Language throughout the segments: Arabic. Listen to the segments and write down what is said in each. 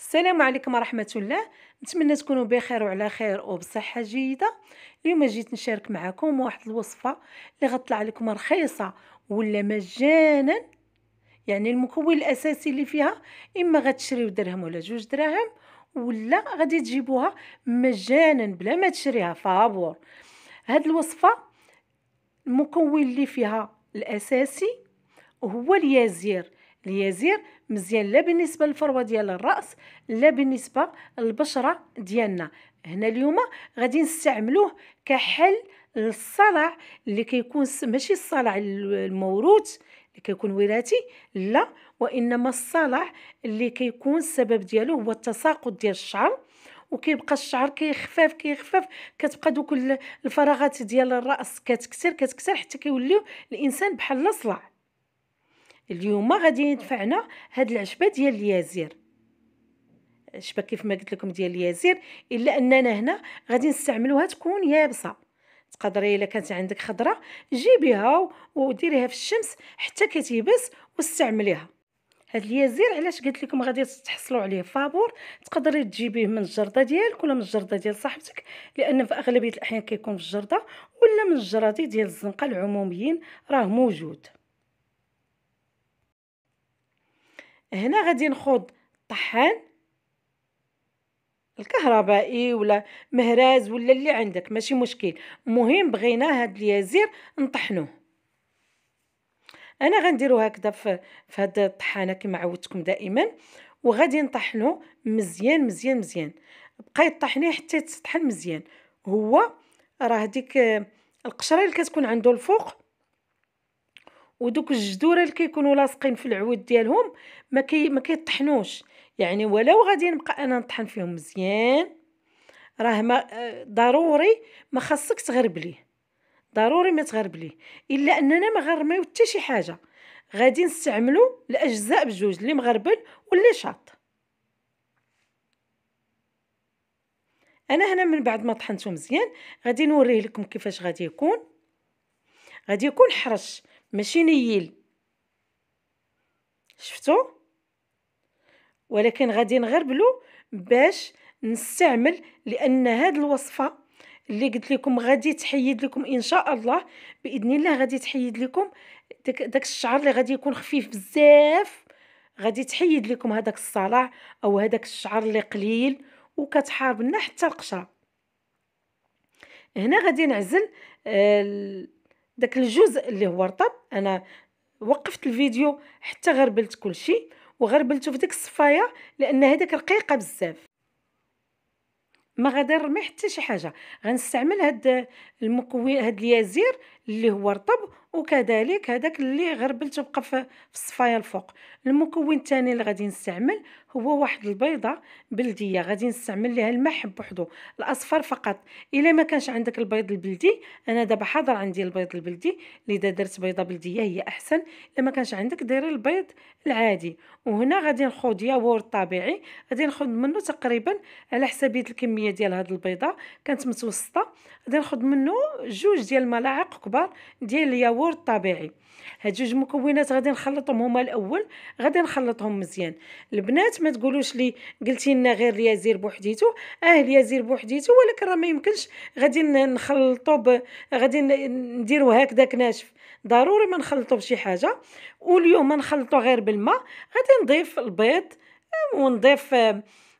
السلام عليكم ورحمة الله. نتمنى تكونوا بخير وعلى خير وبصحة جيدة. اليوم جيت نشارك معكم واحد الوصفة اللي غطلع لكم رخيصة ولا مجانا. يعني المكون الأساسي اللي فيها إما غتشريو درهم ولا جوج دراهم ولا غادي تجيبوها مجانا بلا ما تشريها. فابور. هاد الوصفة المكون اللي فيها الأساسي هو اليازير. اليازير مزيان لا بالنسبة للفروة ديال الرأس لا بالنسبة للبشرة ديالنا. هنا اليوم غادي نستعملوه كحل للصلع اللي كيكون ماشي الصلع الموروث اللي كيكون وراثي لا وإنما الصلع اللي كيكون السبب ديالو هو التساقط ديال الشعر. وكيبقى الشعر كيخفاف كيخفاف كتبقى دوك الفراغات ديال الرأس كتكسر كتكسر حتى كيوليو الإنسان بحال الأصلع. اليوم غادي يدفعنا هاد العشبة ديال اليازير عشبة كيف ما قلت لكم ديال اليازير إلا أننا هنا غادي نستعملوها تكون يابسة. تقدري إلا كانت عندك خضرة جيبيها وديريها في الشمس حتى كتيبس واستعمليها. هاد اليازير علاش قلت لكم غادي تحصلوا عليه فابور؟ تقدري تجيبيه من الجردة ديالك ولا من الجردة ديال صاحبتك لأن في أغلبية الأحيان كيكون في الجردة ولا من الجرادي ديال الزنقة العموميين راه موجود. هنا غادي نخوض طحان الكهربائي ولا مهراز ولا اللي عندك ماشي مشكل. مهم بغينا هاد اليازير نطحنوه. أنا غنديرو هكذا في في هاد الطحانة كما عودتكم دائما وغادي نطحنو مزيان مزيان مزيان. بقاي طحنيه حتى يتطحن مزيان. هو راه ديك القشرة اللي كتكون عنده الفوق ودوك الجذوره اللي كيكونوا لاصقين في العود ديالهم ما كي ما كيطحنوش. يعني ولو غادي نبقى أنا نطحن فيهم مزيان راه ما ضروري ما خاصك تغربليه. ضروري ما تغربليه. إلا أننا ما غرميو حتى شي حاجة. غادي نستعملو الأجزاء بجوج اللي مغربل واللي شاط. أنا هنا من بعد ما طحنته مزيان غادي نوريه لكم كيفاش غادي يكون. غادي يكون حرش. ماشي نيل شفتو؟ ولكن غادي نغربلو باش نستعمل لأن هاد الوصفة اللي قلت لكم غادي تحيد لكم إن شاء الله. بإذن الله غادي تحيد لكم داك, داك الشعر اللي غادي يكون خفيف بزاف. غادي تحيد لكم هذاك الصلع أو هذاك الشعر اللي قليل وكتحارب لنا حتى القشرة. هنا غادي نعزل آه داك الجزء اللي هو رطب. أنا وقفت الفيديو حتى غربلت كل شيء وغربلته في ديك الصفايه لأن هذيك رقيقة بزاف. ما غادي نرمي حتى شي حاجة. غنستعمل هاد المكون هاد اليازير اللي هو رطب وكذلك هذاك اللي غربلته بقى في الصفايه الفوق. المكون الثاني اللي غادي نستعمل هو واحد البيضة بلدية غادي نستعمل ليها الماء بوحدو الأصفر فقط. إلا ما كانش عندك البيض البلدي أنا دابا حاضر عندي البيض البلدي اذا درت بيضة بلدية هي أحسن. إلا ما كانش عندك ديري البيض العادي. وهنا غادي ناخذ ياغورت طبيعي غادي ناخذ منه تقريبا على حسابيه الكمية ديال هاد البيضة كانت متوسطة. غادي ناخذ منه جوج ديال الملاعق كبار. ديال الياغورت طبيعي هاد جوج مكونات غادي نخلطهم هما الأول غادي نخلطهم مزيان. البنات ما تقولوش لي قلتي لنا غير اليازير بوحديتو. آه اليازير بوحديتو ولكن راه ما يمكنش. غادي نخلطو غادي نديرو هكذاك ناشف ضروري ما نخلطو بشي حاجة. واليوم نخلطو غير بالماء غادي نضيف البيض. ونضيف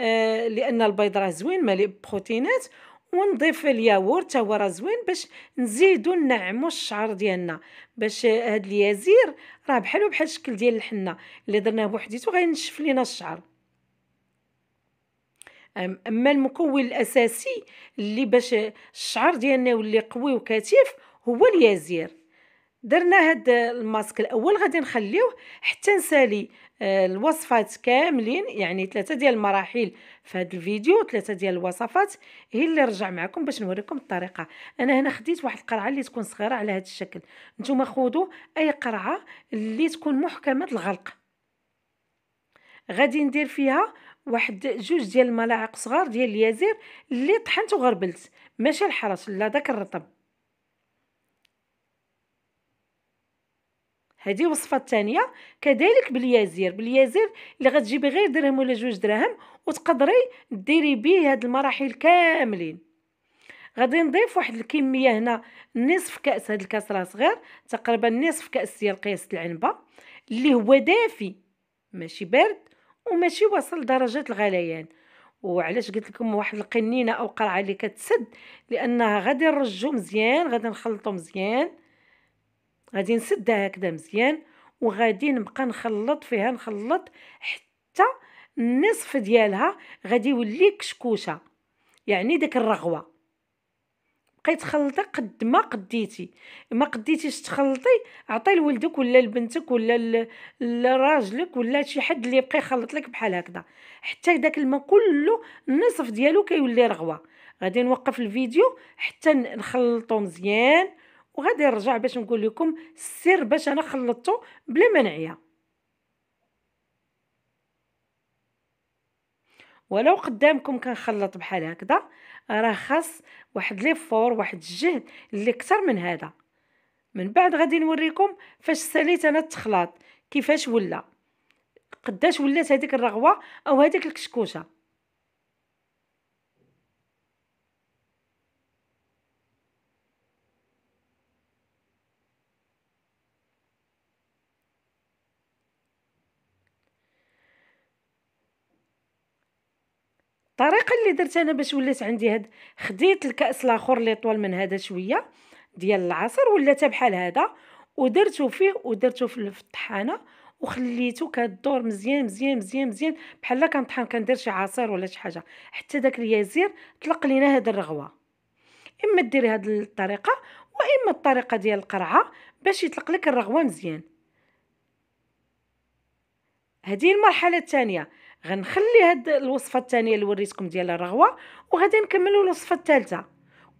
آه لأن البيض راه زوين مليء بروتينات ونضيف الياغورت هو راه زوين باش نزيدو نعمو الشعر ديالنا. باش هاد اليازير راه بحالو بحال الشكل ديال الحنة. اللي درناه بوحديتو غينشف لينا الشعر. أما المكون الأساسي اللي باش الشعر ديالنا يولي قوي وكثيف هو اليازير درنا هاد الماسك الأول غادي نخليوه حتى نسالي. الوصفات كاملين يعني ثلاثة ديال المراحل في هذا الفيديو ثلاثة ديال الوصفات. هي اللي رجع معكم باش نوريكم الطريقة. أنا هنا خديت واحد القرعة اللي تكون صغيرة على هذا الشكل. نتوما خذوا أي قرعة اللي تكون محكمة الغلق. غادي ندير فيها واحد جوج ديال الملاعق صغار ديال اليازير اللي طحنت وغربلت. ماشي الحرش لا داك الرطب. هذه وصفه ثانية كذلك باليازير باليازير اللي غتجيبي غير درهم ولا جوج دراهم وتقدري ديري به هاد المراحل كاملين. غادي نضيف واحد الكمية هنا نصف كأس هاد الكاس راه صغير تقريبا نصف كأس ديال قياس العنبة اللي هو دافي ماشي بارد وماشي واصل لدرجه الغليان. وعلاش قلت لكم واحد القنينة أو قرعة اللي كتسد؟ لأنها غادي نرجو مزيان غادي نخلطو مزيان. غادي نسدها هكذا مزيان وغادي نبقى نخلط فيها نخلط حتى النصف ديالها غادي يولي كشكوشة يعني داك الرغوة. بقيت تخلطي قد ما قديتي. ما قديتيش تخلطي عطي لولدك ولا لبنتك ولا لراجلك ولا شي حد اللي يبقى يخلط لك بحال هكذا. حتى داك الماء كله النصف ديالو كيولي رغوة. غادي نوقف الفيديو حتى نخلطو مزيان. وغادي نرجع باش نقول لكم السر باش أنا خلطته بلا ما نعيا ولو قدامكم كنخلط بحال هكذا راه خاص واحد لي فور واحد الجهد اللي أكثر من هذا. من بعد غادي نوريكم فاش ساليت أنا التخلاط كيفاش ولا؟ قداش ولات هذيك الرغوة أو هذيك الكشكوشة؟ الطريقة اللي درت أنا باش ولات عندي هاد خديت الكأس الآخر اللي طول من هذا شوية ديال العصير ولات بحال هذا ودرتو فيه ودرتو في الطحانة وخليته كدور مزيان مزيان مزيان مزيان بحال كنطحن كندير شي عصير ولا شي حاجة. حتى داك اليازير طلق لينا هاد الرغوة. إما ديري هاد الطريقة وإما الطريقة ديال القرعة باش يطلق لك الرغوة مزيان. هذه المرحلة الثانية. غنخلي هاد الوصفة الثانية اللي وريتكم ديال الرغوة وغادي نكملوا الوصفة الثالثة.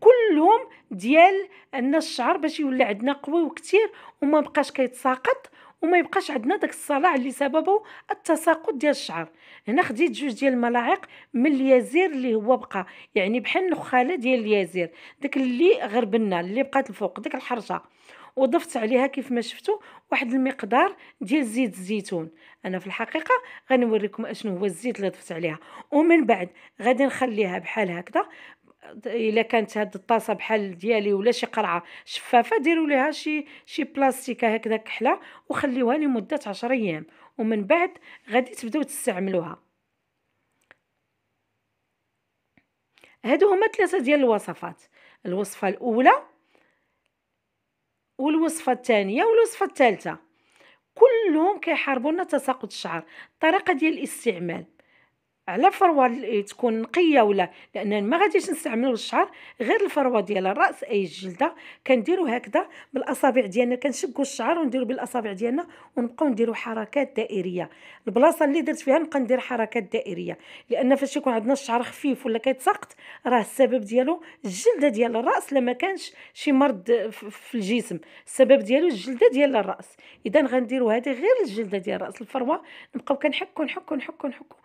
كلهم ديال أن الشعر باش يولي عندنا قوي وكثير وما بقاش كيتساقط وما يبقاش عندنا داك الصلع اللي سببه التساقط ديال الشعر. هنا خديت جوج ديال الملاعق من اليازير اللي هو بقى يعني بحال النخالة ديال اليازير داك اللي غربنا اللي بقات الفوق ديك الحرشة. وضفت عليها كيف ما شفتوا واحد المقدار ديال زيت الزيتون. أنا في الحقيقة غنوريكم أشنو هو الزيت اللي ضفت عليها. ومن بعد غادي نخليها بحال هكذا. إلا كانت هاد الطاسة بحال ديالي ولا شي قرعة شفافة ديروا ليها شي شي بلاستيكة هكذا كحلة وخليوها لمدة 10 أيام. ومن بعد غادي تبداو تستعملوها. هادو هما ثلاثة ديال الوصفات. الوصفة الأولى والوصفة الثانية والوصفة الثالثة. كلهم كيحاربوا لنا تساقط الشعر. الطريقة ديال الاستعمال. على فروة تكون نقية ولا لأن ما غاديش نستعملوا الشعر غير الفروة ديال الرأس أي الجلده كنديروا هكذا بالأصابع ديالنا كنشقوا الشعر ونديروا بالأصابع ديالنا ونبقاو نديروا حركات دائرية. البلاصة اللي درت فيها نبقى ندير حركات دائرية لأن فاش يكون عندنا الشعر خفيف ولا كيتساقط راه السبب ديالو الجلدة ديال الرأس لما كانش شي مرض في الجسم. السبب ديالو الجلدة ديال الرأس. إذا غنديروا هذه غير الجلدة ديال الرأس الفروة نبقاو كنحكوا نحكوا نحكوا نحكوا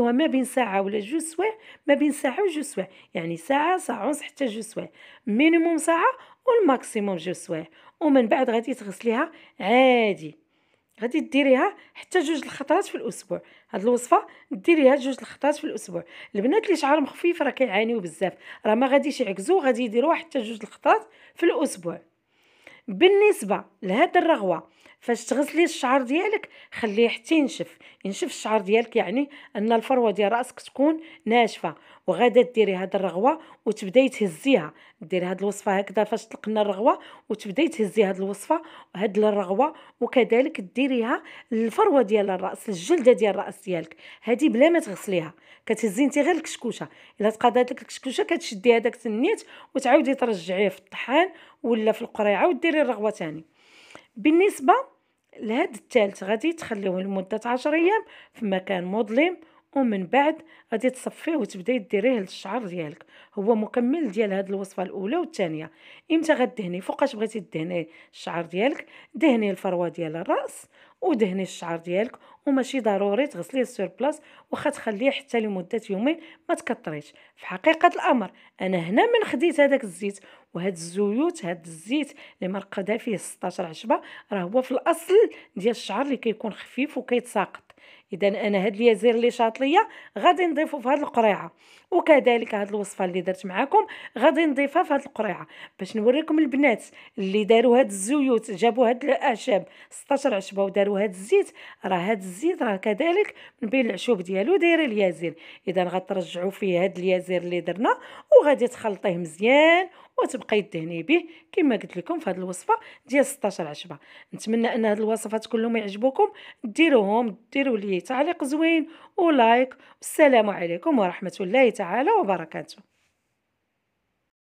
نخليوها ما بين ساعة ولا جوج سوايع ما بين ساعة وجوج سوايع يعني ساعة ساعة ونص حتى جوج سوايع minimum ساعة وال maximum جوج سوايع ومن بعد غادي تغسليها عادي. غادي ديريها حتى جوج الخطرات في الأسبوع. هاد الوصفة ديريها جوج الخطرات في الأسبوع. البنات اللي شعرهم خفيف راه كيعانيو بزاف. راه ما غاديش يعكزوا غادي يديروها حتى جوج الخطرات في الأسبوع. بالنسبة لهاد الرغوة فاش تغسلي الشعر ديالك خليه حتى ينشف. ينشف الشعر ديالك يعني أن الفروة ديال رأسك تكون ناشفة. وغادا ديري هاد الرغوة وتبداي تهزيها. ديري هاد الوصفة هكذا فاش طلقنا الرغوة وتبداي تهزي هاد الوصفة هاد الرغوة. وكذلك ديريها الفروه ديال الرأس الجلده ديال الرأس ديالك. هادي بلا ما تغسليها. كتهزي انت غير الكشكوشة. إلا تقادات لك الكشكوشة كتشدي هذاك النيت وتعاودي ترجعيه في الطحان ولا في القريعة وديري الرغوه ثاني بالنسبة لهاد الثالث غادي تخليوه لمدة عشر أيام في مكان مظلم. ومن بعد غادي تصفيه وتبداي ديريه للشعر ديالك. هو مكمل ديال هاد الوصفة الأولى والثانية. إمتى غدهني؟ فوقاش بغيتي دهني الشعر ديالك؟ دهني الفروة ديال الرأس ودهني الشعر ديالك. وماشي ضروري تغسليه سور بلاص واخا تخليه حتى لمدة يومين ما تكثريش في حقيقة الأمر أنا هنا من خديت هذاك الزيت. وهاد الزيوت هاد الزيت اللي مرقدة فيه 16 عشبه راه هو في الأصل ديال الشعر اللي كيكون خفيف وكيتساقط. اذا أنا هاد اليازير اللي شاط ليا غادي نضيفو في هاد القريعة وكذلك هاد الوصفة اللي درت معكم غادي نضيفها في هاد القريعة. باش نوريكم البنات اللي داروا هاد الزيوت جابوا هاد الأعشاب 16 عشبة وداروا هاد الزيت راه هاد الزيت راه كذلك من بين العشوب ديالو داير اليازير اذا غترجعوا فيه هاد اليازير اللي درنا وغادي تخلطيه مزيان وتبقاي دهني به كما قلت لكم في هذه الوصفة ديال 16 عشبه نتمنى أن هذه الوصفات كلهم يعجبوكم. ديروهم ديروا لي تعليق زوين ولايك والسلام عليكم ورحمة الله تعالى وبركاته.